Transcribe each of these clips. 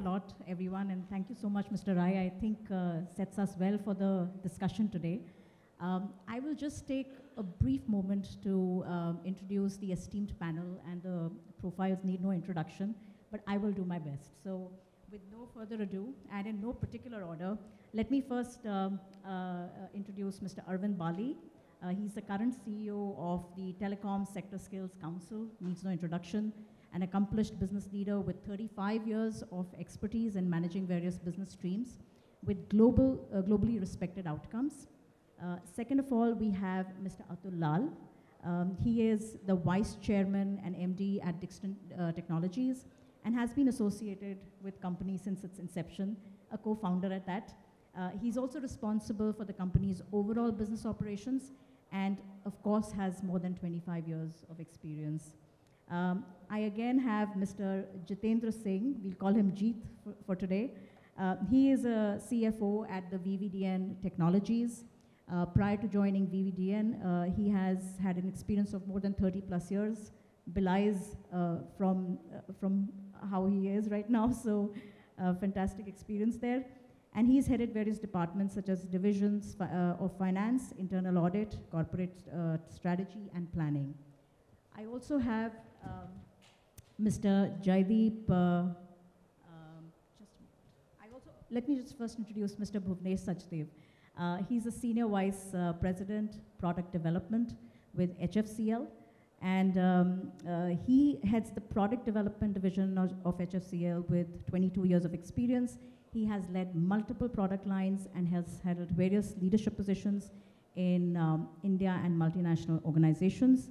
a lot, everyone, and thank you so much, Mr. Rai. I think uh, sets us well for the discussion today. Um, I will just take a brief moment to um, introduce the esteemed panel, and the profiles need no introduction, but I will do my best. So, with no further ado, and in no particular order, let me first um, uh, uh, introduce Mr. Arvind Bali. Uh, he's the current CEO of the Telecom Sector Skills Council, needs no introduction, an accomplished business leader with 35 years of expertise in managing various business streams with global, uh, globally respected outcomes. Uh, second of all, we have Mr. Atul Lall. Um, he is the vice chairman and MD at Dixon uh, Technologies and has been associated with the company since its inception, a co-founder at that. Uh, he's also responsible for the company's overall business operations and of course has more than 25 years of experience. Um, I again have Mr. Jeetender Singh, we'll call him Jeet for, for today. Uh, he is a CFO at the VVDN Technologies. Uh, prior to joining VVDN, uh, he has had an experience of more than 30 plus years, belies uh, from, uh, from how he is right now, so uh, fantastic experience there. And he's headed various departments such as divisions of finance, internal audit, corporate strategy, and planning. I also have um, Mr. Jaideep um, just I also, let me just first introduce Mr. Bhuvnesh Sachdev. Uh, he's a senior vice uh, president, product development with HFCL. And um, uh, he heads the product development division of, of, HFCL with 22 years of experience. He has led multiple product lines and has held various leadership positions in um, India and multinational organizations.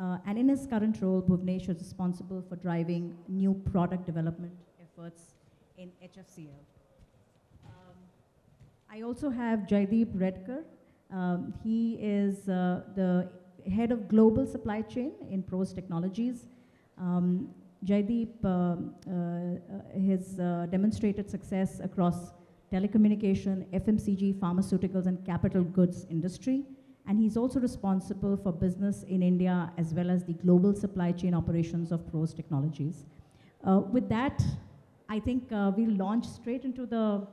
Uh, and in his current role, Bhuvnesh is responsible for driving new product development efforts in HFCL. I also have Jaideep Redkar. Um, he is uh, the head of global supply chain in Prose Technologies. Um, Jaideep uh, uh, has uh, demonstrated success across telecommunication, FMCG, pharmaceuticals, and capital goods industry. And he's also responsible for business in India as well as the global supply chain operations of Prose Technologies. Uh, with that, I think uh, we'll launch straight into the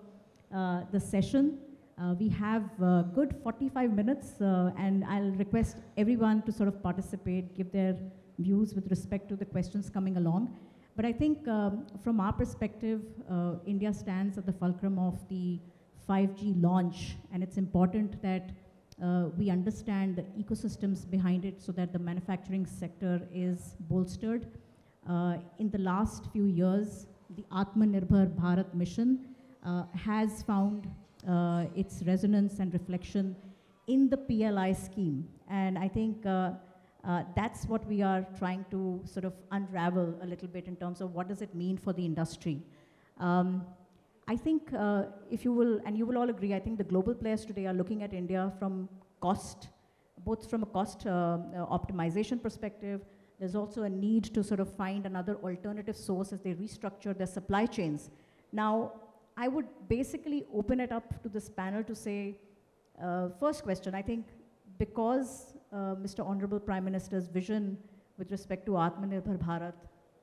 uh, the session. Uh, we have a good 45 minutes uh, and I'll request everyone to sort of participate, give their views with respect to the questions coming along. But I think um, from our perspective, uh, India stands at the fulcrum of the 5G launch, and it's important that uh, we understand the ecosystems behind it so that the manufacturing sector is bolstered. Uh, in the last few years, the Atmanirbhar Bharat mission uh, has found uh, its resonance and reflection in the PLI scheme. And I think uh, uh, that's what we are trying to sort of unravel a little bit in terms of what does it mean for the industry. Um, I think uh, if you will, and you will all agree, I think the global players today are looking at India from cost, both from a cost uh, optimization perspective, there's also a need to sort of find another alternative source as they restructure their supply chains. Now, I would basically open it up to this panel to say, uh, first question, I think because uh, Mr. Honorable Prime Minister's vision with respect to Atmanirbhar Bharat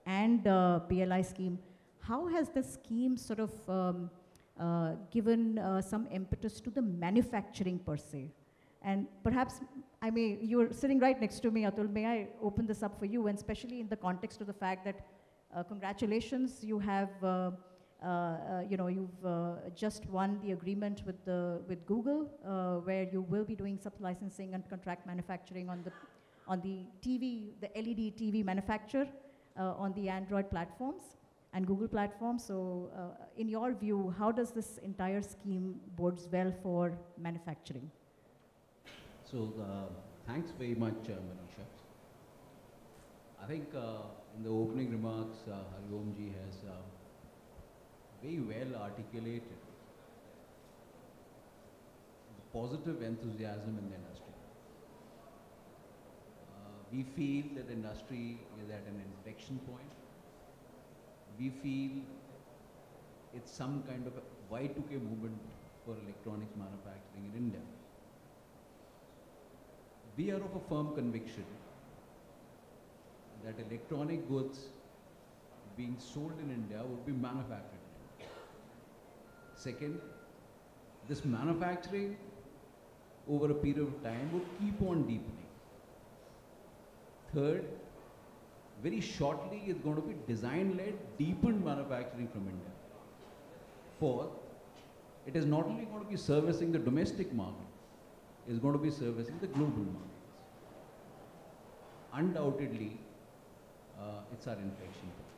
and uh, PLI scheme, how has the scheme sort of um, uh, given uh, some impetus to the manufacturing per se? And perhaps, I may, you're sitting right next to me, Atul, may I open this up for you, and especially in the context of the fact that uh, congratulations, you have uh, uh, you know, you've uh, just won the agreement with, the, with Google, where you will be doing sub-licensing and contract manufacturing on the, on the TV, the LED TV manufacture on the Android platforms and Google platforms. So uh, in your view, how does this entire scheme bodes well for manufacturing? So uh, thanks very much, uh, Maneesha. I think in the opening remarks, uh, Hariomji has very well articulated the positive enthusiasm in the industry. Uh, we feel that industry is at an inflection point. We feel it's some kind of a Y2K movement for electronics manufacturing in India. We are of a firm conviction that electronic goods being sold in India would be manufactured Second, this manufacturing over a period of time would keep on deepening. Third, very shortly it's going to be design-led, deepened manufacturing from India. Fourth, it is not only going to be servicing the domestic market, it's going to be servicing the global markets. Undoubtedly, uh, it's our inflection point.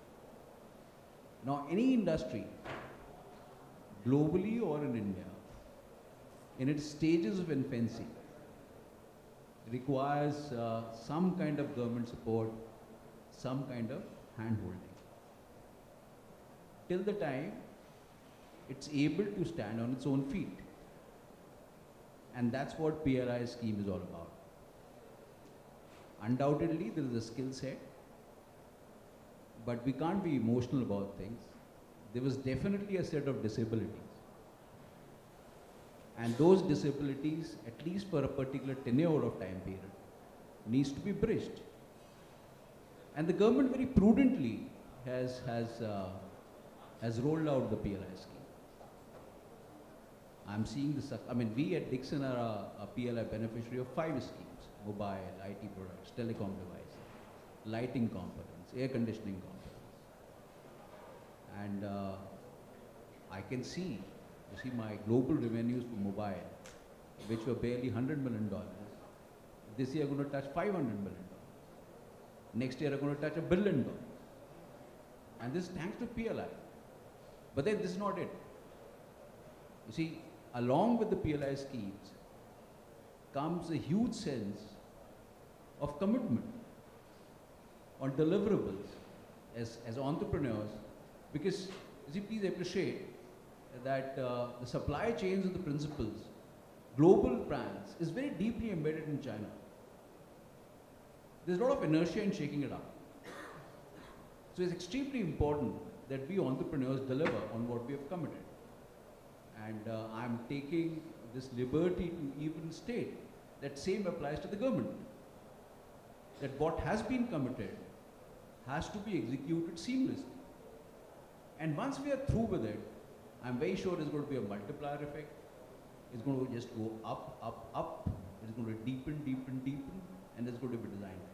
Now, any industry, globally or in India, in its stages of infancy, requires uh, some kind of government support, some kind of hand-holding. Till the time it's able to stand on its own feet. And that's what PLI scheme is all about. Undoubtedly, there is a skill set, but we can't be emotional about things. There was definitely a set of disabilities. And those disabilities, at least for a particular tenure of time period, needs to be bridged. And the government very prudently has, has, uh, has rolled out the PLI scheme. I'm seeing this, I mean, we at Dixon are a, a PLI beneficiary of five schemes, mobile, IT products, telecom devices, lighting components, air conditioning components. And uh, I can see, you see my global revenues for mobile, which were barely $100 million, this year going to touch $500 million. Next year are going to touch a billion dollars. And this is thanks to PLI. But then this is not it. You see, along with the PLI schemes comes a huge sense of commitment on deliverables as, as entrepreneurs because you see, please appreciate that uh, the supply chains of the principles, global brands, is very deeply embedded in China. There's a lot of inertia in shaking it up. So it's extremely important that we entrepreneurs deliver on what we have committed. And uh, I'm taking this liberty to even state that same applies to the government. That what has been committed has to be executed seamlessly. And once we are through with it, I'm very sure it's going to be a multiplier effect. It's going to just go up, up, up. It's going to deepen, deepen, deepen, and it's going to be designed.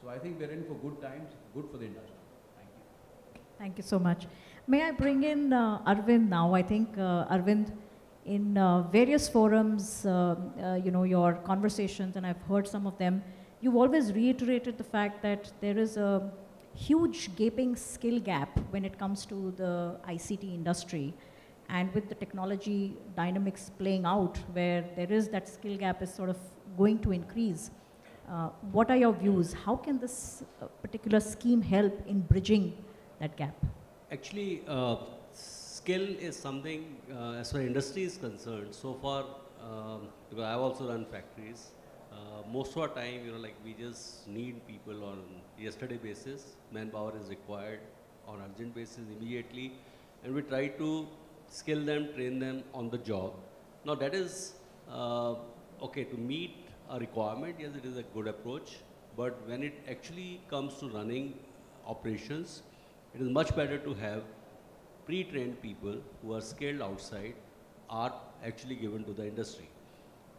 So I think we're in for good times, good for the industry. Thank you. Thank you so much. May I bring in uh, Arvind now? I think uh, Arvind, in uh, various forums, uh, uh, you know, your conversations, and I've heard some of them, you've always reiterated the fact that there is a huge gaping skill gap when it comes to the ICT industry. And with the technology dynamics playing out, where there is that skill gap is sort of going to increase. Uh, what are your views? How can this uh, particular scheme help in bridging that gap? Actually, uh, skill is something, uh, as far as industry is concerned, so far, um, because I've also run factories, uh, most of our time, you know, like we just need people on yesterday basis, manpower is required on urgent basis immediately, and we try to skill them, train them on the job. Now that is, uh, okay, to meet a requirement, yes, it is a good approach, but when it actually comes to running operations, it is much better to have pre-trained people who are skilled outside are actually given to the industry.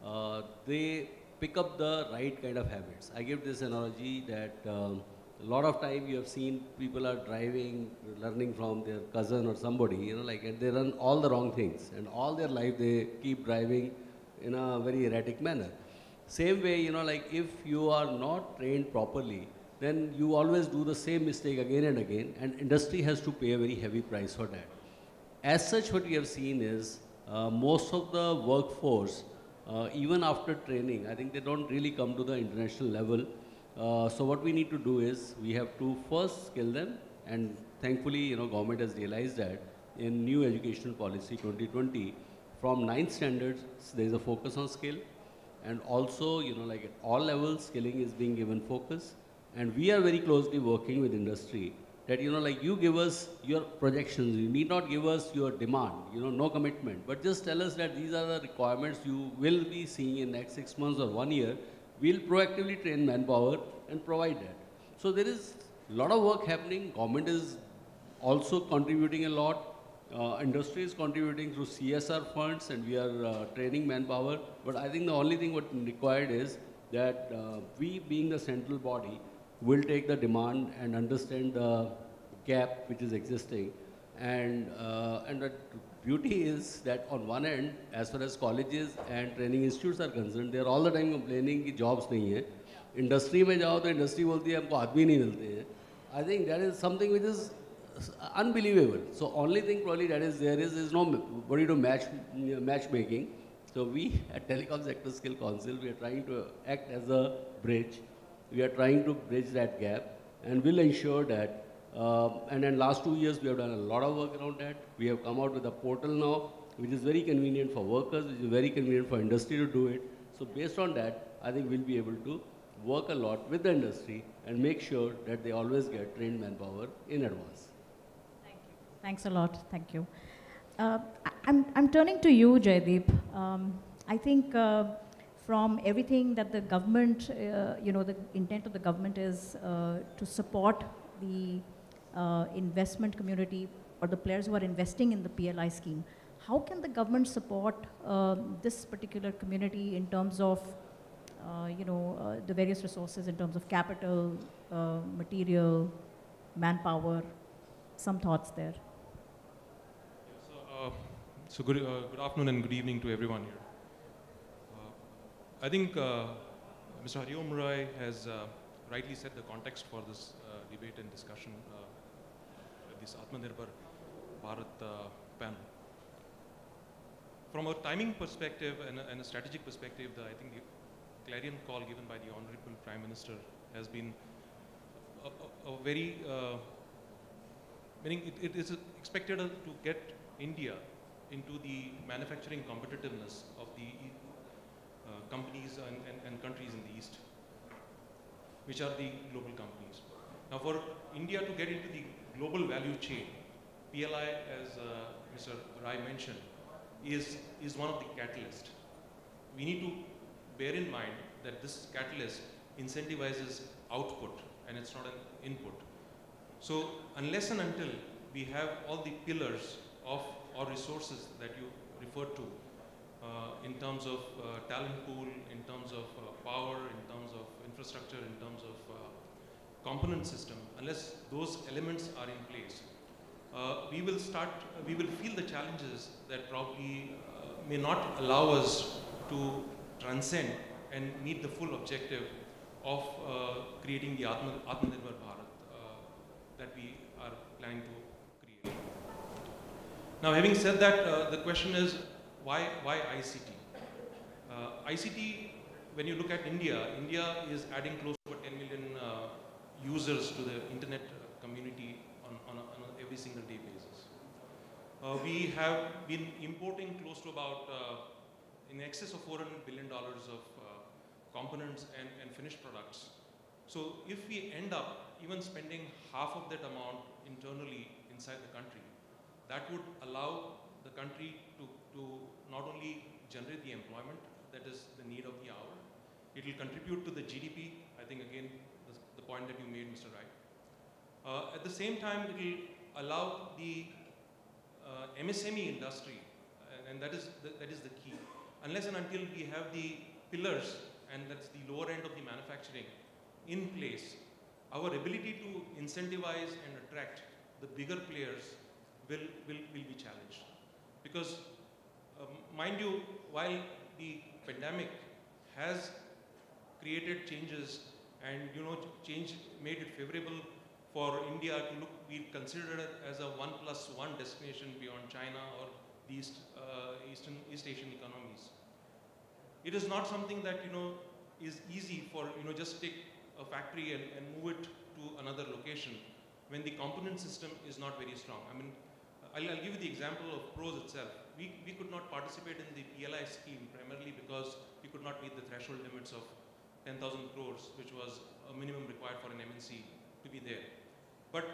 Uh, they pick up the right kind of habits. I give this analogy that um, a lot of time you have seen people are driving, learning from their cousin or somebody, you know, like, and they run all the wrong things. And all their life they keep driving in a very erratic manner. Same way, you know, like if you are not trained properly, then you always do the same mistake again and again, and industry has to pay a very heavy price for that. As such, what we have seen is uh, most of the workforce, uh, even after training, I think they don't really come to the international level. Uh, so what we need to do is we have to first skill them, and thankfully, you know, government has realized that in new education policy 2020, from ninth standards, there is a focus on skill, and also, you know, like at all levels, skilling is being given focus. And we are very closely working with industry that, you know, like you give us your projections, you need not give us your demand, you know, no commitment, but just tell us that these are the requirements you will be seeing in next six months or one year. We'll proactively train manpower and provide that. So there is a lot of work happening. Government is also contributing a lot. Uh, industry is contributing through CSR funds and we are uh, training manpower. But I think the only thing what required is that uh, we being the central body will take the demand and understand the gap which is existing. And, uh, and the beauty is that on one end, as far as colleges and training institutes are concerned, they are all the time complaining that jobs not there Industry mein jao to industry bolti hai. I think that is something which is unbelievable. So only thing probably that is there is is no what do you do match matchmaking. So we at Telecom Sector Skill Council we are trying to act as a bridge. We are trying to bridge that gap and will ensure that. Uh, and in last two years we have done a lot of work around that. We have come out with a portal now which is very convenient for workers, which is very convenient for industry to do it. So based on that, I think we'll be able to work a lot with the industry and make sure that they always get trained manpower in advance. Thanks a lot. Thank you. Uh, I'm, I'm turning to you, Jaideep. Um, I think uh, from everything that the government, uh, you know, the intent of the government is uh, to support the uh, investment community or the players who are investing in the PLI scheme. How can the government support um, this particular community in terms of, uh, you know, uh, the various resources in terms of capital, uh, material, manpower? Some thoughts there. So, good, uh, good afternoon and good evening to everyone here. Uh, I think uh, Mr. Hariom Rai has uh, rightly set the context for this uh, debate and discussion, this Atmanirbhar Bharat panel. From a timing perspective and a, and a strategic perspective, the, I think the clarion call given by the Honorable Prime Minister has been a, a, a very uh, meaning it, it is expected to get India into the manufacturing competitiveness of the uh, companies and, and, and countries in the East, which are the global companies. Now, for India to get into the global value chain, PLI, as uh, Mr. Rai mentioned, is, is one of the catalysts. We need to bear in mind that this catalyst incentivizes output and it's not an input. So unless and until we have all the pillars of or resources that you referred to uh, in terms of uh, talent pool, in terms of uh, power, in terms of infrastructure, in terms of uh, component system, unless those elements are in place, uh, we will start, we will feel the challenges that probably uh, may not allow us to transcend and meet the full objective of creating the Atma, Atmanirbhar Bharat that we are planning to. Now, having said that, uh, the question is why, why ICT? Uh, ICT, when you look at India, India is adding close to 10 million uh, users to the internet community on, on, a, on a every single day basis. Uh, we have been importing close to about in excess of 400 billion dollars of components and, and finished products. So if we end up even spending half of that amount internally inside the country, that would allow the country to, to not only generate the employment that is the need of the hour, it will contribute to the GDP. I think again, the, the point that you made, Mr. Rai. Uh, at the same time, it will allow the uh, MSME industry, and, and that, is the, that is the key. Unless and until we have the pillars, and that's the lower end of the manufacturing, in place, our ability to incentivize and attract the bigger players will, will, will be challenged. Because, um, mind you, while the pandemic has created changes and you know change made it favorable for India to look be considered as a one plus one destination beyond China or the East, uh, Eastern East Asian economies. It is not something that you know is easy for you know just take a factory and, and move it to another location when the component system is not very strong. I mean, I'll, I'll give you the example of Prose itself. We, we could not participate in the PLI scheme primarily because we could not meet the threshold limits of 10,000 crores, which was a minimum required for an MNC to be there. But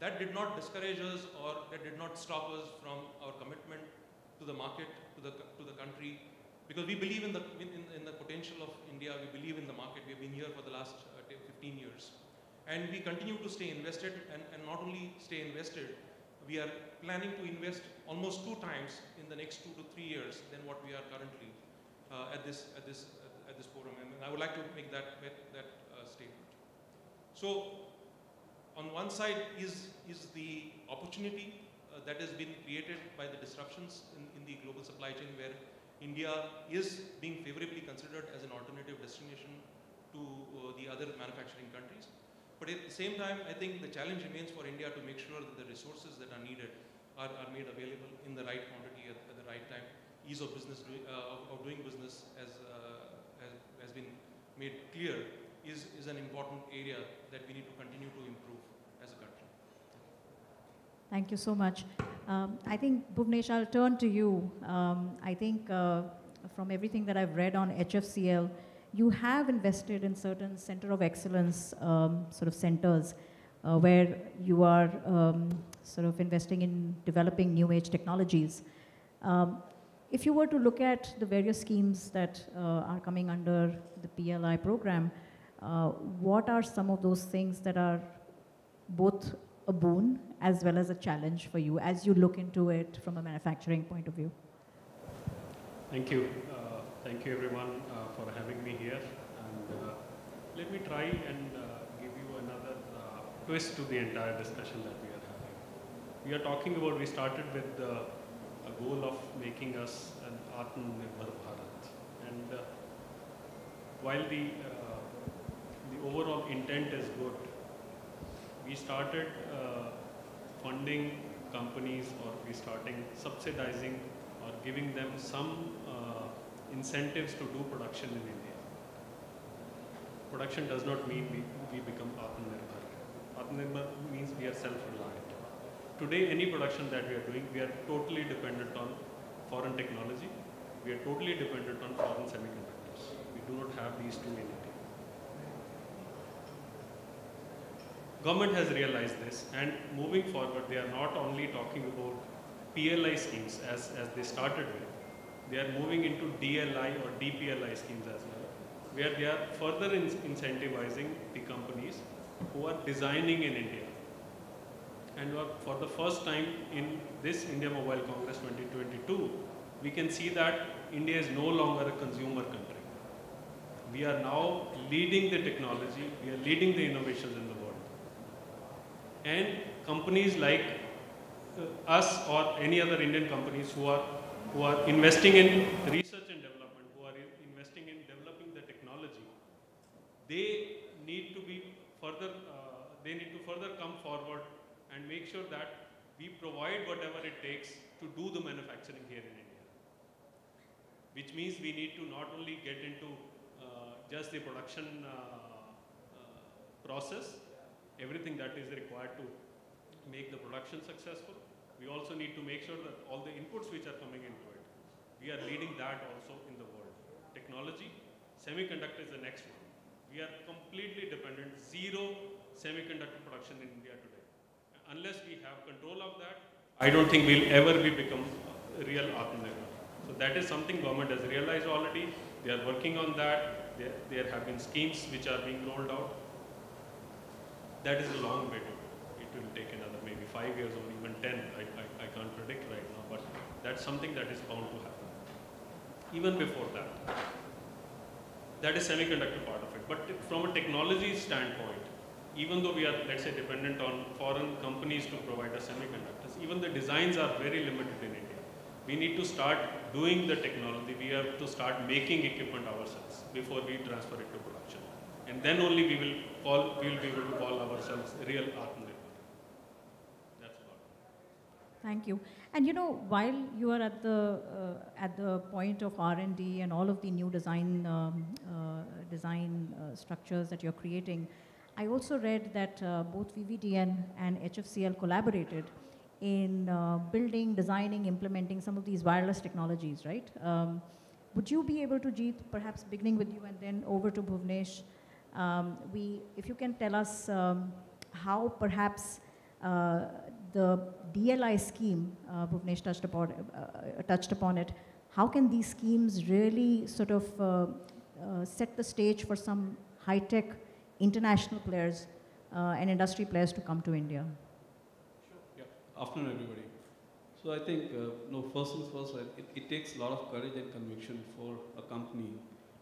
that did not discourage us or that did not stop us from our commitment to the market, to the, to the country, because we believe in the, in, in, the potential of India, we believe in the market. We've been here for the last uh, 15 years. And we continue to stay invested and, and not only stay invested, we are planning to invest almost two times in the next two to three years than what we are currently uh, at this at this at this forum. And I would like to make that that, uh, statement. So, on one side is is the opportunity uh, that has been created by the disruptions in, in the global supply chain, where India is being favorably considered as an alternative destination to uh, the other manufacturing countries. But at the same time, I think the challenge remains for India to make sure that the resources that are needed are, are made available in the right quantity at, at the right time. Ease of business, uh, of, doing business as, uh, has, has been made clear is, is an important area that we need to continue to improve as a country. Thank you so much. Um, I think, Bhuvnesh, I'll turn to you. Um, I think uh, from everything that I've read on HFCL, you have invested in certain center of excellence um, sort of centers uh, where you are um, sort of investing in developing new age technologies. Um, if you were to look at the various schemes that uh, are coming under the PLI program, uh, what are some of those things that are both a boon as well as a challenge for you as you look into it from a manufacturing point of view? Thank you. Uh, thank you everyone uh, for having me here. And uh, let me try and uh, give you another uh, twist to the entire discussion that we are having. We are talking about, we started with a goal of making us an Atmanirbhar Bharat. And while the, the overall intent is good, we started uh, funding companies or we starting subsidizing or giving them some uh, incentives to do production in India. Production does not mean we, we become Atmanirbhar. Atmanirbhar means we are self-reliant. Today, any production that we are doing, we are totally dependent on foreign technology. We are totally dependent on foreign semiconductors. We do not have these two in India. Government has realized this and moving forward they are not only talking about PLI schemes as, as they started with, they are moving into DLI or DPLI schemes as well, where they are further in incentivizing the companies who are designing in India. And for the first time in this India Mobile Congress 2022, we can see that India is no longer a consumer country. We are now leading the technology, we are leading the innovations in the world. and companies like uh, us or any other Indian companies who are, who are investing in research and development, who are investing in developing the technology, they need to be further, uh, they need to further come forward and make sure that we provide whatever it takes to do the manufacturing here in India. Which means we need to not only get into uh, just the production uh, uh process, everything that is required to make the production successful. We also need to make sure that all the inputs which are coming into it, we are leading that also in the world. Technology, semiconductor is the next one. We are completely dependent, zero semiconductor production in India today. Unless we have control of that, I don't think we'll ever be become real Atmanirbhar. So that is something government has realized already. They are working on that. There, there have been schemes which are being rolled out that is a long way to go. It will take another five years or even 10. I, I, I can't predict right now, but that's something that is bound to happen. Even before that. That is semiconductor part of it. But from a technology standpoint, even though we are, let's say, dependent on foreign companies to provide us semiconductors, even the designs are very limited in India. We need to start doing the technology. We have to start making equipment ourselves before we transfer it to production. And then only we will call, we will be able to call ourselves real Atmanirbhar. That's about it. Thank you. And you know, while you are at the uh, at the point of R&D and all of the new design um, uh, design uh, structures that you're creating, I also read that uh, both VVDN and HFCL collaborated in uh, building, designing, implementing some of these wireless technologies, right? Um, would you be able to, Jeet, perhaps beginning with you and then over to Bhuvnesh, um, we, if you can tell us um, how perhaps uh, the DLI scheme, uh, Bhuvnesh touched upon, uh, uh, touched upon it, how can these schemes really sort of uh, uh, set the stage for some high-tech international players and industry players to come to India? Sure. afternoon, everybody. So I think, uh, no, first things first, uh, it, it takes a lot of courage and conviction for a company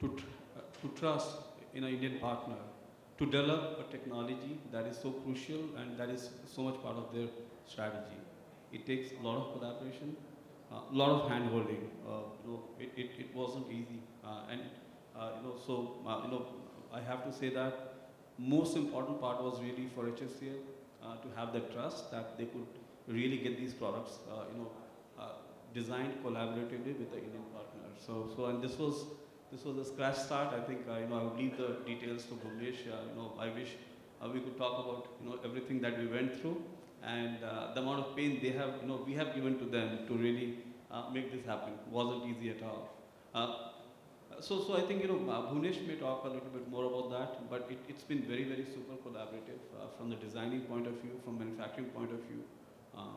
to, tr- uh, to trust in an Indian partner to develop a technology that is so crucial and that is so much part of their strategy. It takes a lot of collaboration, a lot of hand-holding. Uh, you know, it, it, it wasn't easy. Uh, and, uh, you know, so, uh, you know, I have to say that most important part was really for HFCL uh, to have the trust that they could really get these products, uh, you know, uh, designed collaboratively with the Indian partner. So, so and this was this was a scratch start. I think uh, you know I would leave the details to Bhuvnesh. Uh, you know, I wish uh, we could talk about you know everything that we went through and uh, the amount of pain they have, you know, we have given to them to really uh, make this happen. wasn't easy at all. Uh, so, so I think you know Bhuvnesh may talk a little bit more about that, but it, it's been very, very super collaborative uh, from the designing point of view, from manufacturing point of view, um,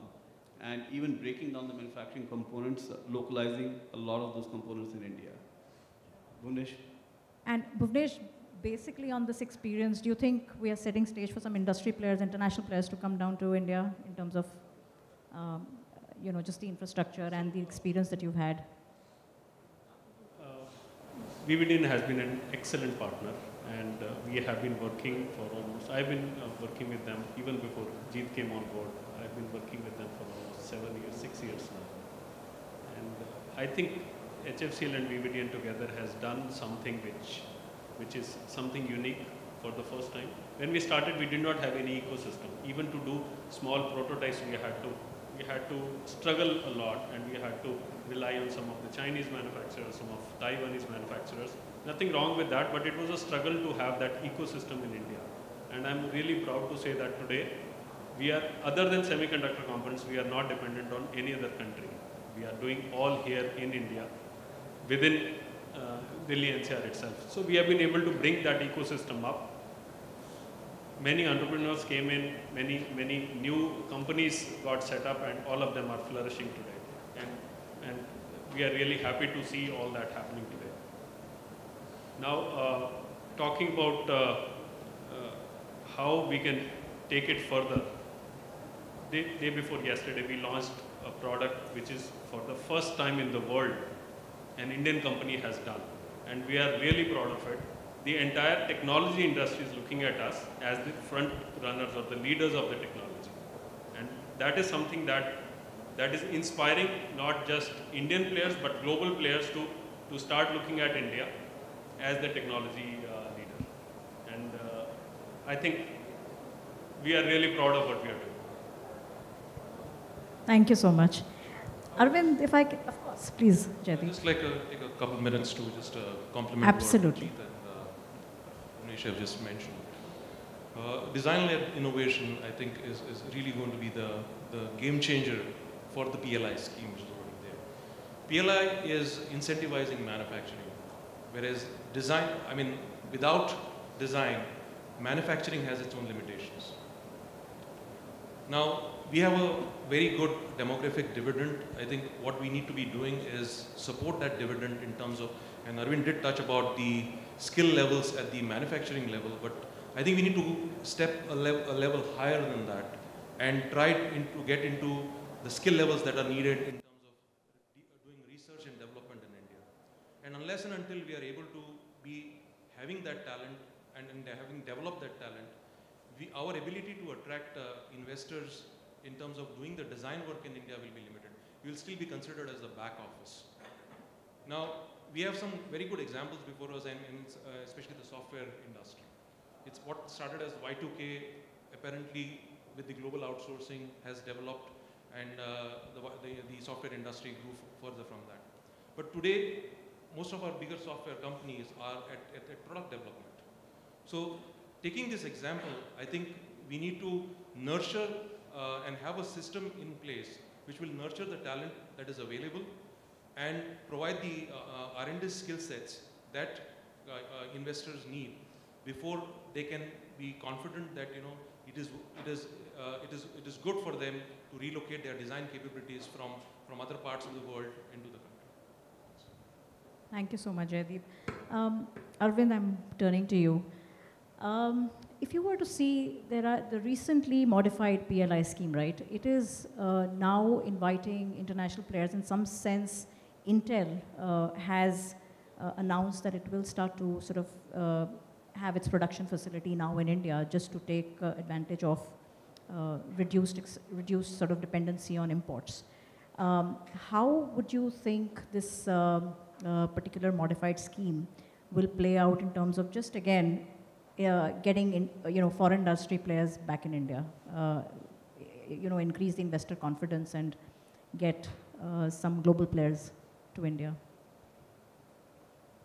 and even breaking down the manufacturing components, uh, localizing a lot of those components in India. Bhuvnesh. And Bhuvnesh, basically on this experience, do you think we are setting stage for some industry players, international players to come down to India in terms of, um, you know, just the infrastructure and the experience that you've had? Uh, VVDN has been an excellent partner and uh, we have been working for almost, I've been uh, working with them even before Jeet came on board. I've been working with them for almost seven years, six years now. And uh, I think HFCL and VVDN together has done something which, which is something unique for the first time. When we started, we did not have any ecosystem. Even to do small prototypes, we had to, we had to struggle a lot and we had to rely on some of the Chinese manufacturers, some of Taiwanese manufacturers. Nothing wrong with that, but it was a struggle to have that ecosystem in India. And I'm really proud to say that today, we are, other than semiconductor components, we are not dependent on any other country. We are doing all here in India, within Delhi NCR itself. So we have been able to bring that ecosystem up. Many entrepreneurs came in, many, many new companies got set up and all of them are flourishing today. And, and we are really happy to see all that happening today. Now, uh, talking about uh, uh, how we can take it further. Day, day before yesterday, we launched a product which is for the first time in the world an Indian company has done. And we are really proud of it. The entire technology industry is looking at us as the front runners or the leaders of the technology. And that is something that, that is inspiring not just Indian players but global players to, to start looking at India as the technology uh, leader. And uh, I think we are really proud of what we are doing. Thank you so much. Arvind, if I can, of course, please, Jaideep. Just like a, take a couple minutes to just uh, compliment Absolutely. what Jeet and uh, just mentioned. Uh, Design-led innovation, I think, is, is really going to be the, the game changer for the PLI scheme which is already there. PLI is incentivizing manufacturing, whereas design, I mean, without design, manufacturing has its own limitations. Now, we have a very good demographic dividend. I think what we need to be doing is support that dividend in terms of, and Arvind did touch about the skill levels at the manufacturing level, but I think we need to step a, lev a level higher than that and try in to get into the skill levels that are needed in terms of doing research and development in India. And unless and until we are able to be having that talent and, and having developed that talent, we, our ability to attract uh, investors in terms of doing the design work in India will be limited. We will still be considered as the back office. Now, we have some very good examples before us, and, and uh, especially the software industry. It's what started as Y2K, apparently with the global outsourcing has developed, and uh, the, the, the software industry grew further from that. But today, most of our bigger software companies are at, at, at product development. So taking this example, I think we need to nurture uh, and have a system in place which will nurture the talent that is available and provide the uh, uh, R&D skill sets that uh, uh, investors need before they can be confident that you know it is it is uh, it is it is good for them to relocate their design capabilities from from other parts of the world into the country. Thank you so much, Jaideep. Um, Arvind, I'm turning to you. Um, if you were to see, there are the recently modified PLI scheme, right? It is uh, now inviting international players. In some sense, Intel uh, has uh, announced that it will start to sort of uh, have its production facility now in India just to take uh, advantage of uh, reduced, reduced sort of dependency on imports. Um, how would you think this um, particular modified scheme will play out in terms of just again uh, getting in, uh, you know foreign industry players back in India, uh, you know increase the investor confidence and get uh, some global players to India.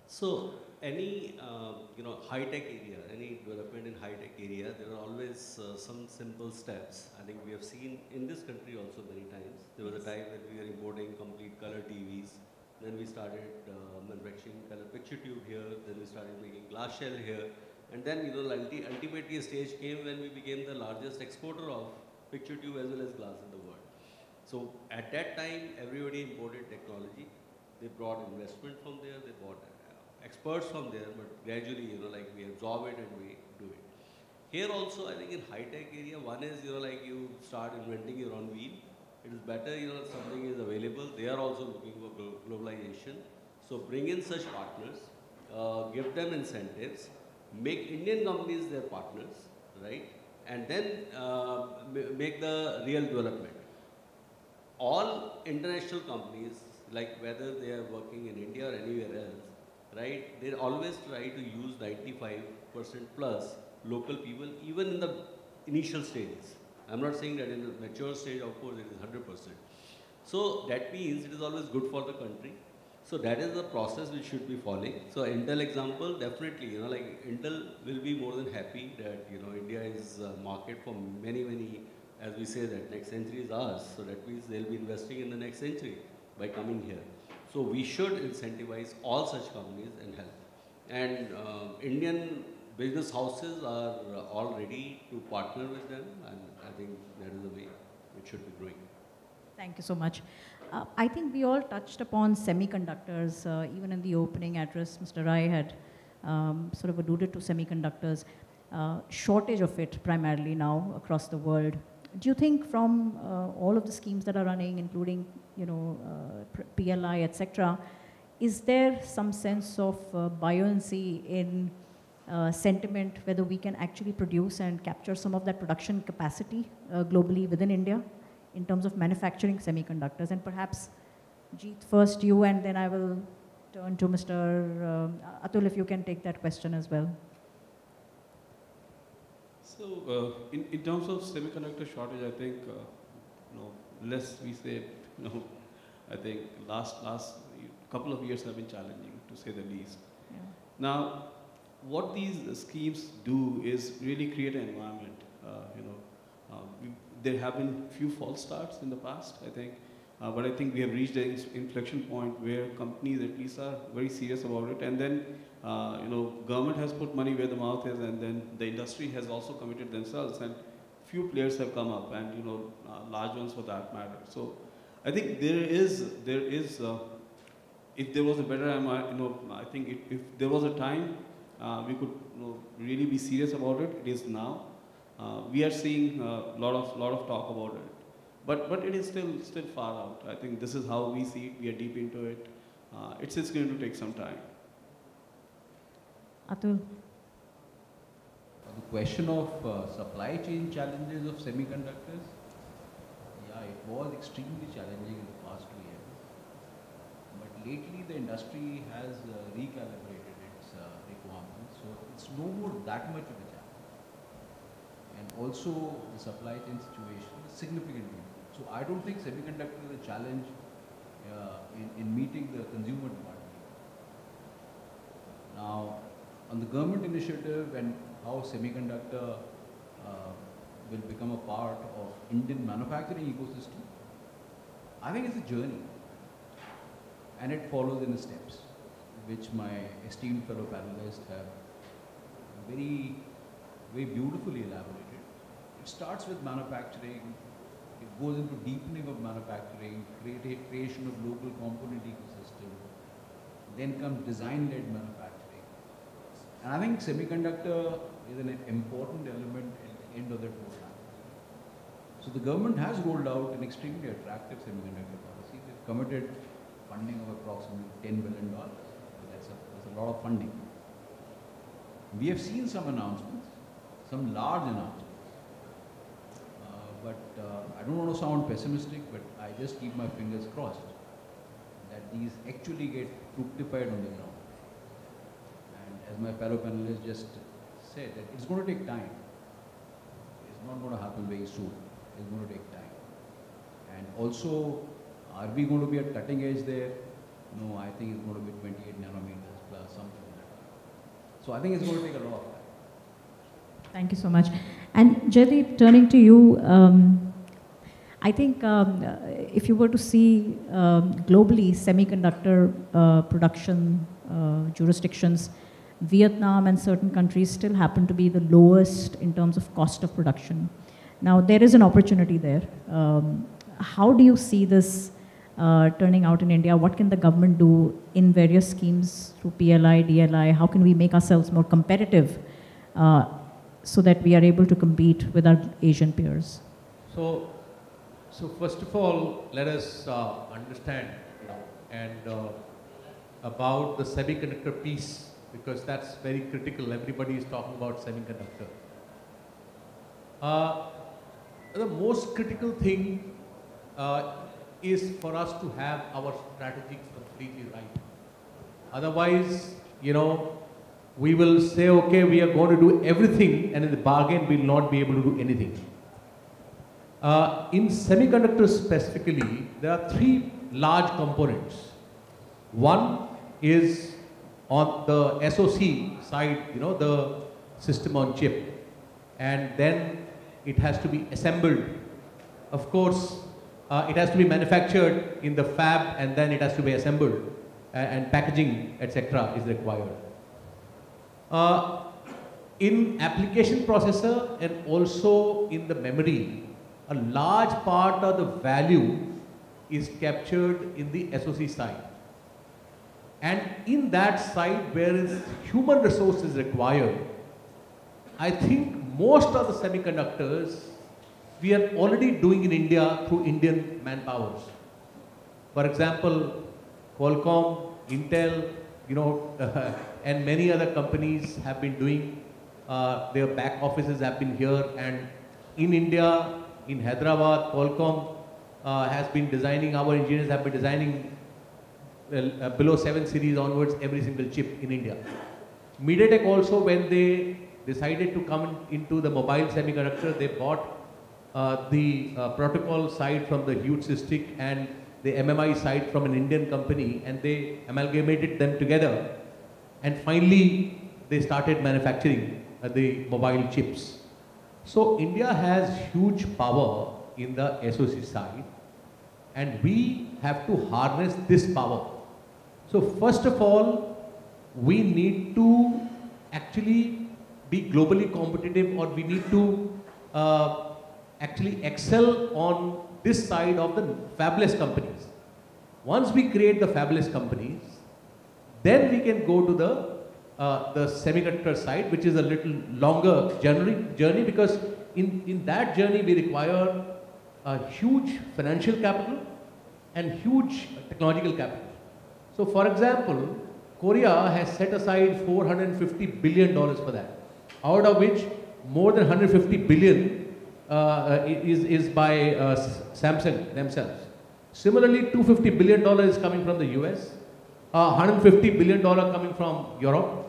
So any uh, you know high tech area, any development in high tech area, there are always uh, some simple steps. I think we have seen in this country also many times. There was a time when we were importing complete color TVs. Then we started uh, manufacturing color picture tube here. Then we started making glass shell here. And then you know ulti- ultimately a stage came when we became the largest exporter of picture tube as well as glass in the world. So at that time, everybody imported technology. They brought investment from there. They brought uh, experts from there. But gradually, you know, like we absorb it and we do it. Here also, I think in high tech area, one is you know like you start inventing your own wheel. It is better, you know, something is available. They are also looking for globalization. So bring in such partners, uh, give them incentives, make Indian companies their partners, right? And then uh, make the real development. All international companies, like whether they are working in India or anywhere else, right? They always try to use 95% plus local people, even in the initial stages. I'm not saying that in the mature stage, of course, it is 100%. So that means it is always good for the country. So that is the process which should be following. So Intel example, definitely, you know, like Intel will be more than happy that, you know, India is a market for many, many, as we say that next century is ours. So that means they'll be investing in the next century by coming here. So we should incentivize all such companies and help. And uh, Indian business houses are all ready to partner with them and I think that is the way it should be growing. Thank you so much. Uh, I think we all touched upon semiconductors, uh, even in the opening address, Mr. Rai had um, sort of alluded to semiconductors, uh, shortage of it primarily now across the world. Do you think from uh, all of the schemes that are running, including, you know, uh, PLI, etc., is there some sense of uh, buoyancy in sentiment whether we can actually produce and capture some of that production capacity globally within India? In terms of manufacturing semiconductors? And perhaps, Jeet, first you, and then I will turn to Mr. Um, Atul, if you can take that question as well. So, uh, in, in terms of semiconductor shortage, I think, uh, you know, less we say, you know, I think last last couple of years have been challenging, to say the least. Yeah. Now, what these schemes do is really create an environment. Uh, you know, uh, there have been few false starts in the past, I think, uh, but I think we have reached an inflection point where companies at least are very serious about it. And then, uh, you know, government has put money where the mouth is, and then the industry has also committed themselves, and few players have come up, and you know, uh, large ones for that matter. So, I think there is there is. Uh, if there was a better, you know, I think if, if there was a time uh, we could you know, really be serious about it. It is now. Uh, we are seeing a lot of lot of talk about it, but but it is still still far out. I think this is how we see it. We are deep into it. Uh, it's it's going to take some time. Atul? Uh, The question of uh, supply chain challenges of semiconductors, yeah, it was extremely challenging in the past two years. But lately the industry has uh, recalibrated its uh, requirements, so it's no more that much of a challenge. And also the supply chain situation significantly. So I don't think semiconductor is a challenge uh, in, in meeting the consumer demand. Now, on the government initiative and how semiconductor uh, will become a part of Indian manufacturing ecosystem, I think it's a journey. And it follows in the steps, which my esteemed fellow panelists have very, very beautifully elaborated. It starts with manufacturing, it goes into deepening of manufacturing, creation of local component ecosystem, then comes design-led manufacturing. And I think semiconductor is an important element at the end of that roadmap. So the government has rolled out an extremely attractive semiconductor policy. They've committed funding of approximately $10 billion. That's a, that's a lot of funding. We have seen some announcements, some large announcements. Uh, I don't want to sound pessimistic, but I just keep my fingers crossed that these actually get fructified on the ground. And as my fellow panelists just said, that it's going to take time. It's not going to happen very soon. It's going to take time. And also, are we going to be at cutting edge there? No, I think it's going to be 28 nanometers plus something like that. So I think it's going to take a lot of time. Thank you so much. And Jaideep, turning to you, um, I think um, uh, if you were to see um, globally semiconductor uh, production uh, jurisdictions, Vietnam and certain countries still happen to be the lowest in terms of cost of production. Now, there is an opportunity there. Um, how do you see this uh, turning out in India? What can the government do in various schemes through PLI, DLI? How can we make ourselves more competitive uh, so that we are able to compete with our Asian peers? So, so first of all, let us uh, understand and uh, about the semiconductor piece because that's very critical. Everybody is talking about semiconductor. Uh, the most critical thing uh, is for us to have our strategy completely right. Otherwise, you know, we will say, okay, we are going to do everything, and in the bargain, we will not be able to do anything. Uh, in semiconductors specifically, there are three large components. One is on the SOC side, you know, the system on chip, and then it has to be assembled. Of course, uh, it has to be manufactured in the fab, and then it has to be assembled, and packaging, etc., is required. Uh, in application processor and also in the memory, a large part of the value is captured in the SOC side. And in that side where human resources required, I think most of the semiconductors we are already doing in India through Indian manpowers. For example, Qualcomm, Intel, you know, uh, and many other companies have been doing, uh, their back offices have been here and in India, in Hyderabad, Qualcomm uh, has been designing, our engineers have been designing uh, below 7 series onwards every single chip in India. MediaTek also when they decided to come into the mobile semiconductor, they bought uh, the uh, protocol side from the Hughes Systique and the MMI side from an Indian company and they amalgamated them together and finally they started manufacturing uh, the mobile chips. So India has huge power in the SOC side and we have to harness this power. So first of all, we need to actually be globally competitive or we need to uh, actually excel on this side of the fabless companies. Once we create the fabless companies, then we can go to the uh, the semiconductor side, which is a little longer journey, journey because in, in that journey we require a huge financial capital and huge technological capital. So for example, Korea has set aside 450 billion dollars for that, out of which more than 150 billion uh, is, is by uh, Samsung themselves. Similarly, 250 billion dollars is coming from the US, uh, 150 billion dollar coming from Europe.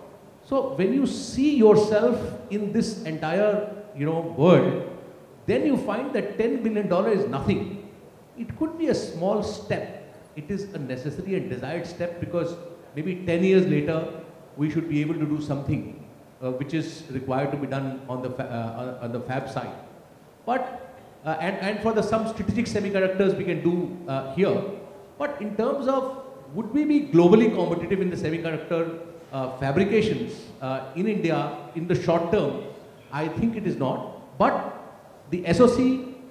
So when you see yourself in this entire you know world, then you find that 10 billion dollar is nothing. It could be a small step. It is a necessary and desired step because maybe 10 years later we should be able to do something uh, which is required to be done on the uh, on the fab side. But uh, and and for the some strategic semiconductors we can do uh, here. But in terms of would we be globally competitive in the semiconductor uh, fabrications uh, in India in the short term? I think it is not. But the SOC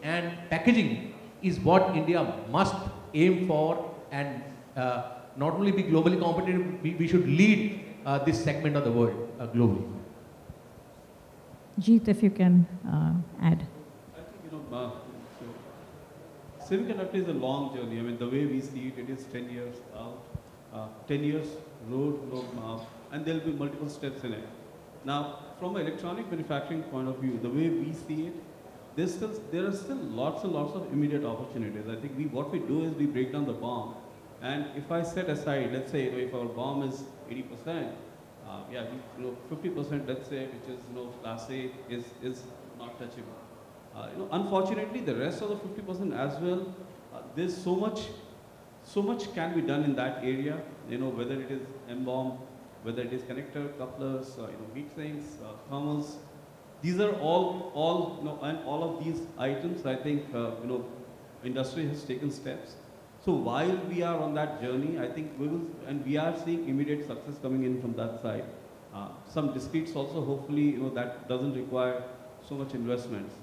and packaging is what India must aim for and uh, not only be globally competitive, we, we should lead uh, this segment of the world uh, globally. Jeet, if you can uh, add. I think, you know, uh, so semiconductor is a long journey. I mean, the way we see it, it is 10 years out, uh, 10 years road, roadmap, and there'll be multiple steps in it. Now, from an electronic manufacturing point of view, the way we see it, there's still, there are still lots and lots of immediate opportunities. I think we, what we do is we break down the BOM. and if I set aside, let's say, if our BOM is 80%, uh, yeah, we, you know, 50%, let's say, which is, you know, class A, is, is not touchable. Uh, you know, unfortunately, the rest of the 50% as well, uh, there's so much, so much can be done in that area. You know, whether it is MBOM, whether it is connector, couplers, uh, you know, heat sinks, uh, thermals. These are all, all, you know, and all of these items, I think, uh, you know, industry has taken steps. So while we are on that journey, I think we will, and we are seeing immediate success coming in from that side. Uh, some discretes also, hopefully, you know, that doesn't require so much investments.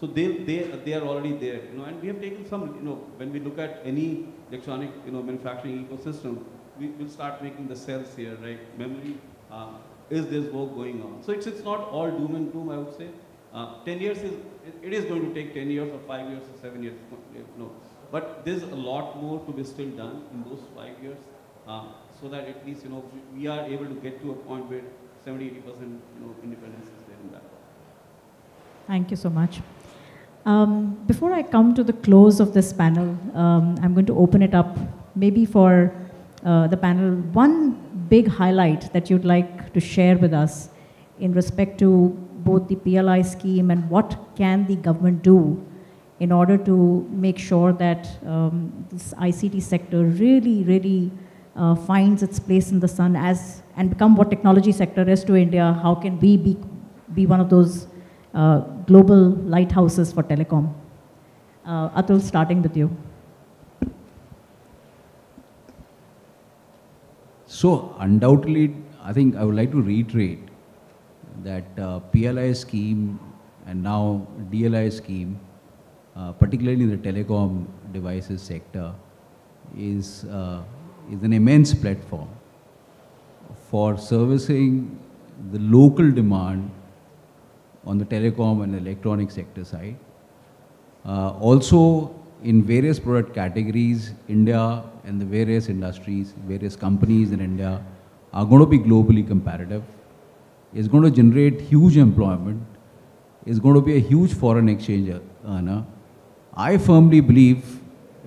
So they, they, they are already there, you know, and we have taken some, you know, when we look at any electronic, you know, manufacturing ecosystem, we will start making the cells here, right? Memory, uh, is this work going on? So it's, it's not all doom and gloom, I would say. Uh, 10 years is, it, is going to take 10 years or 5 years or 7 years, no. But there's a lot more to be still done in those 5 years, uh, so that at least, you know, we are able to get to a point where 70, 80% you know, independence is there in that. Thank you so much. Um, before I come to the close of this panel, um, I'm going to open it up maybe for uh, the panel. One big highlight that you'd like to share with us in respect to both the PLI scheme and what can the government do in order to make sure that um, this ICT sector really, really uh, finds its place in the sun as and become what technology sector is to India. How can we be, be one of those uh, global lighthouses for telecom? Uh, Atul, starting with you. So undoubtedly, I think I would like to reiterate that uh, PLI scheme and now DLI scheme, uh, particularly in the telecom devices sector, is, uh, is an immense platform for servicing the local demand on the telecom and electronic sector side. Uh, also, in various product categories, India and the various industries, various companies in India are going to be globally competitive. It's going to generate huge employment. It's going to be a huge foreign exchange earner. I firmly believe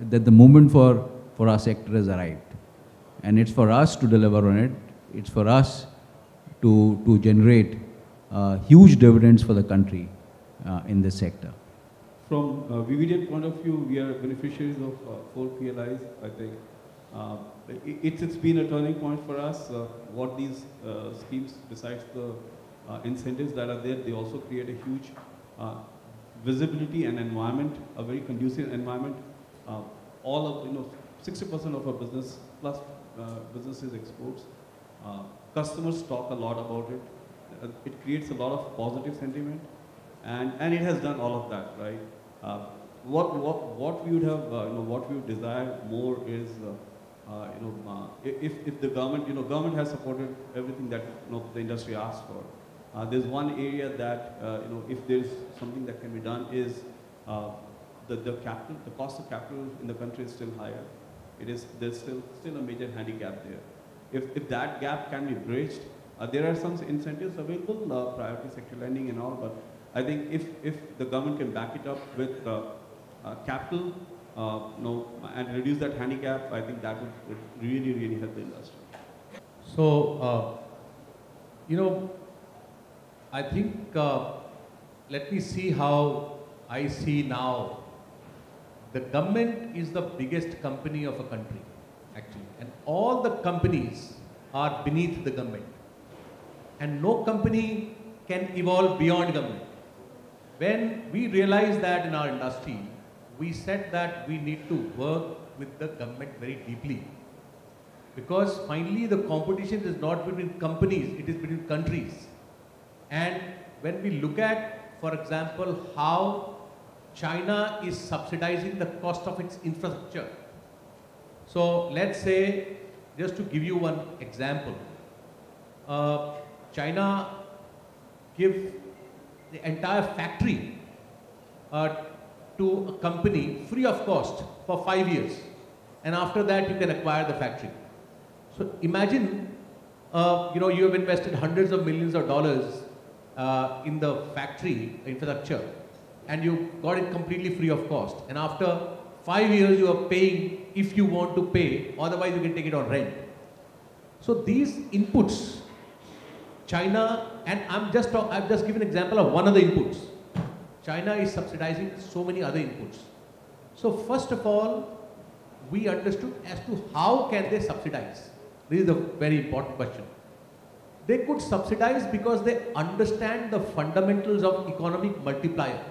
that the moment for, for our sector has arrived. And it's for us to deliver on it. It's for us to, to generate huge dividends for the country uh, in this sector. From a VVDN point of view, we are beneficiaries of uh, four PLIs, I think. Uh, it, it's, it's been a turning point for us. Uh, what these uh, schemes, besides the uh, incentives that are there, they also create a huge uh, visibility and environment, a very conducive environment. all of, you know, 60% of our business plus businesses exports. customers talk a lot about it. It creates a lot of positive sentiment. And, and it has done all of that, right? Uh, what, what, what we would have, uh, you know, what we would desire more is, uh, you know, if, if the government, you know, government has supported everything that, you know, the industry asked for. there's one area that, you know, if there's something that can be done is the, the capital, the cost of capital in the country is still higher. It is, there's still, still a major handicap there. If, if that gap can be bridged, uh, there are some incentives available, uh, priority sector lending and all, but I think if, if the government can back it up with uh, uh, capital uh, you know, and reduce that handicap, I think that would, would really, really help the industry. So, uh, you know, I think, uh, let me see how I see now. The government is the biggest company of a country, actually. And all the companies are beneath the government. And no company can evolve beyond government. When we realized that in our industry, we said that we need to work with the government very deeply. Because finally the competition is not between companies, it is between countries. And when we look at, for example, how China is subsidizing the cost of its infrastructure. So let's say, just to give you one example, uh, China give the entire factory uh, to a company free of cost for five years. And after that, you can acquire the factory. So imagine, uh, you know, you have invested hundreds of millions of dollars uh, in the factory infrastructure and you got it completely free of cost. And after five years, you are paying if you want to pay, otherwise you can take it on rent. So these inputs, China, and I'm just talk, I've just given an example of one of the inputs. China is subsidizing so many other inputs. So first of all, we understood as to how can they subsidize. This is a very important question. They could subsidize because they understand the fundamentals of economic multiplier.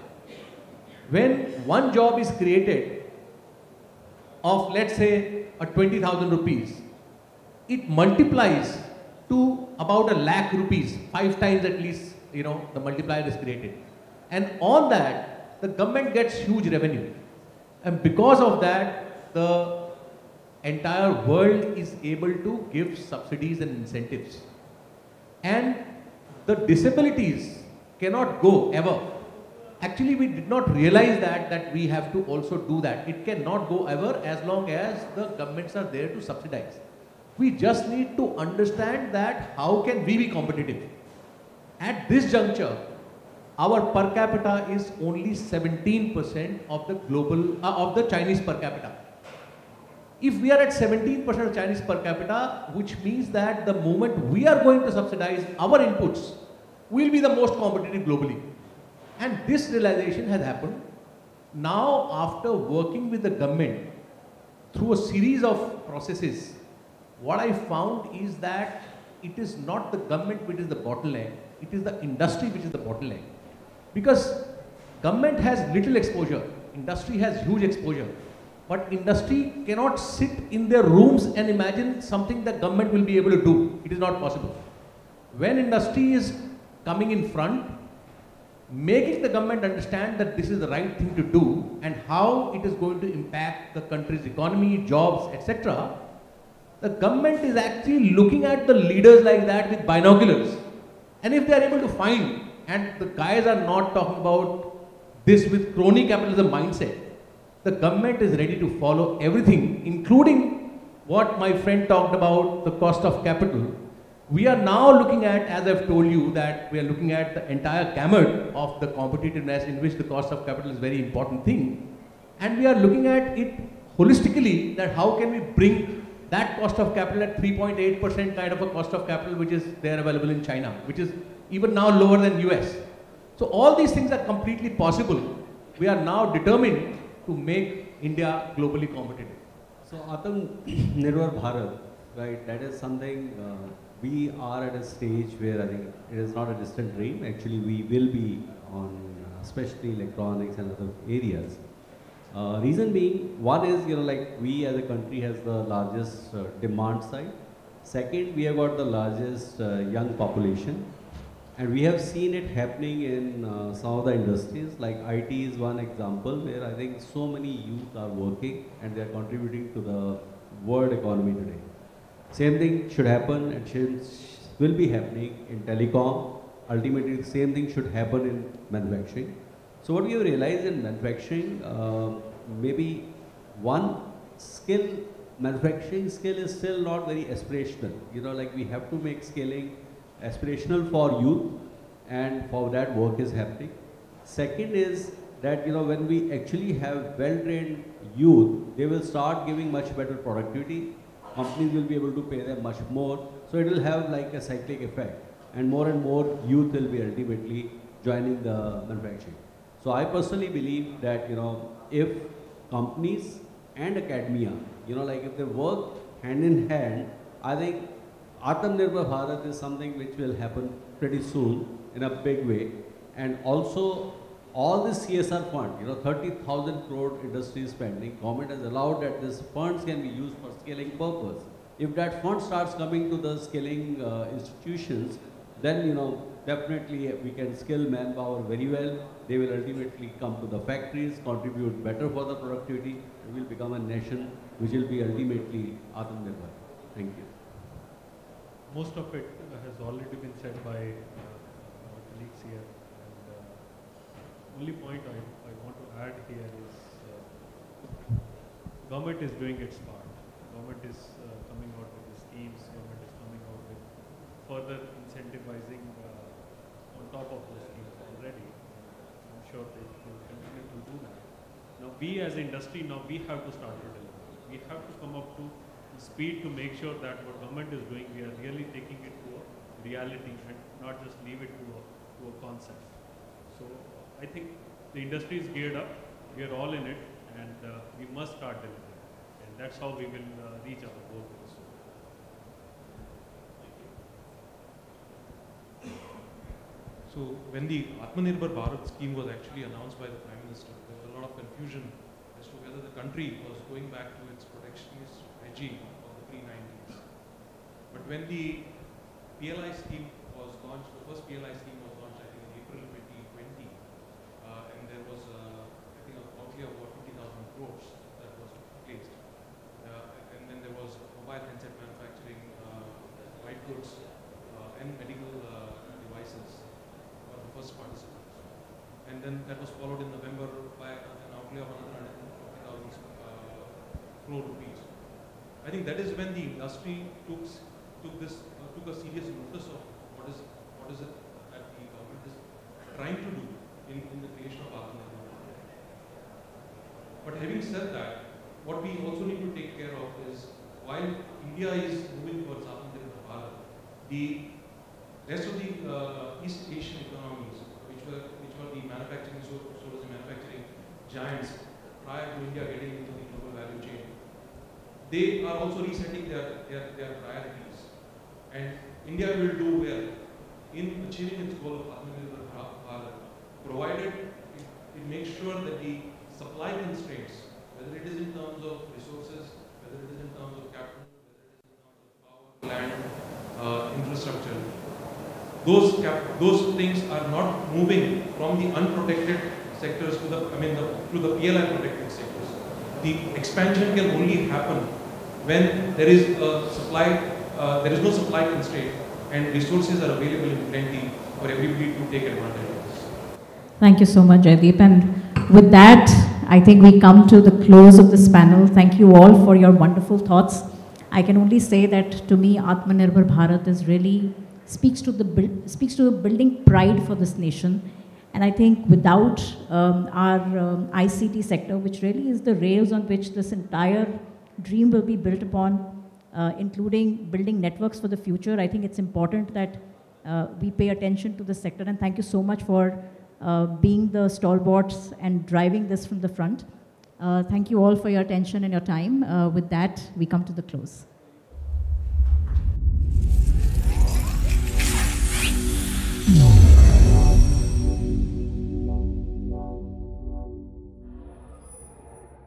When one job is created of let's say a 20,000 rupees, it multiplies to about a lakh rupees, five times at least, you know, the multiplier is created. And on that, the government gets huge revenue. And because of that, the entire world is able to give subsidies and incentives. And the disabilities cannot go ever. Actually, we did not realize that, that we have to also do that. It cannot go ever as long as the governments are there to subsidize. We just need to understand that how can we be competitive. At this juncture, our per capita is only 17% of the global, uh, of the Chinese per capita. If we are at 17% of Chinese per capita, which means that the moment we are going to subsidize our inputs, we will be the most competitive globally. And this realization has happened. Now, after working with the government through a series of processes, what I found is that it is not the government which is the bottleneck, it is the industry which is the bottleneck. Because government has little exposure, industry has huge exposure. But industry cannot sit in their rooms and imagine something that government will be able to do. It is not possible. When industry is coming in front, making the government understand that this is the right thing to do and how it is going to impact the country's economy, jobs, etc., the government is actually looking at the leaders like that with binoculars. And if they are able to find, and the guys are not talking about this with crony capitalism mindset, the government is ready to follow everything, including what my friend talked about, the cost of capital. We are now looking at, as I've told you, that we are looking at the entire gamut of the competitiveness in which the cost of capital is very important thing. And we are looking at it holistically, that how can we bring that cost of capital at 3.8% kind of a cost of capital which is there available in China, which is even now lower than US. So all these things are completely possible. We are now determined to make India globally competitive. So Atam Nirbhar Bharat, right, that is something uh, we are at a stage where I think it is not a distant dream. Actually, we will be on uh, especially electronics and other areas. Uh, reason being, one is, you know, like we as a country has the largest uh, demand side. Second, we have got the largest uh, young population. And we have seen it happening in uh, some of the industries, like IT is one example where I think so many youth are working and they are contributing to the world economy today. Same thing should happen and should, will be happening in telecom. Ultimately, the same thing should happen in manufacturing. So what we have realized in manufacturing, uh, maybe one skill, manufacturing skill is still not very aspirational. You know, like we have to make skilling aspirational for youth and for that work is happening. Second is that, you know, when we actually have well-trained youth, they will start giving much better productivity. Companies will be able to pay them much more. So it will have like a cyclic effect and more and more youth will be ultimately joining the manufacturing. So I personally believe that, you know, if companies and academia, you know, like if they work hand in hand, I think Atmanirbhar Bharat is something which will happen pretty soon in a big way. And also all this CSR fund, you know, 30,000 crore industry spending, government has allowed that this funds can be used for skilling purpose. If that fund starts coming to the skilling uh, institutions, then, you know, definitely we can scale manpower very well. They will ultimately come to the factories, contribute better for the productivity, and will become a nation which will be ultimately Atmanirbhar. Thank you. Most of it uh, has already been said by uh, our colleagues here. And, uh, only point I, I want to add here is uh, government is doing its part. Government is uh, coming out with the schemes. Government is coming out with further incentivizing uh, on top of those schemes already. I'm sure they will continue to do that. Now we as industry now we have to start to deliver. We have to come up to speed to make sure that what government is doing we are really taking it to a reality and not just leave it to a, to a concept. So I think the industry is geared up. We are all in it, and uh, we must start delivering. And that's how we will uh, reach our goal. So when the Atmanirbhar Bharat scheme was actually announced by the Prime Minister, lot of confusion as to whether the country was going back to its protectionist regime of the pre-90s. But when the PLI scheme was launched, the first PLI scheme was launched, I think, in April 2020, uh, and there was, uh, I think, a outlay of about 50,000 crores that was placed. Uh, and then there was mobile handset manufacturing, uh, white goods, uh, and medical uh, devices were the first participants. And then that was followed in November by an outlay of another 150,000 uh, crore rupees. I think that is when the industry took, took this, uh, took a serious notice of what is, what is it that the government is trying to do in, in the creation of Atmanirbhar. But having said that, what we also need to take care of is while India is moving towards Atmanirbhar Bharat, the rest of the uh, East Asian economies, which were which were the manufacturing so, so was the manufacturing giants prior to India getting into the global value chain, they are also resetting their, their, their priorities. And India will do well in achieving its goal of Atmanirbhar Bha- Bharat, provided it, it makes sure that the supply constraints, whether it is in terms of resources, whether it is in terms of capital, whether it is in terms of power, land, uh, infrastructure, those those things are not moving from the unprotected sectors to the, I mean, the, to the PLI protected sectors. The expansion can only happen when there is a supply, uh, there is no supply constraint and resources are available in plenty for everybody to take advantage of this. Thank you so much, Jaideep. And with that, I think we come to the close of this panel. Thank you all for your wonderful thoughts. I can only say that to me, Atmanirbhar Bharat is really speaks to the speaks to building pride for this nation. And I think without um, our um, ICT sector, which really is the rails on which this entire dream will be built upon, uh, including building networks for the future, I think it's important that uh, we pay attention to the sector. And thank you so much for uh, being the stalwarts and driving this from the front. Uh, thank you all for your attention and your time. Uh, with that, we come to the close.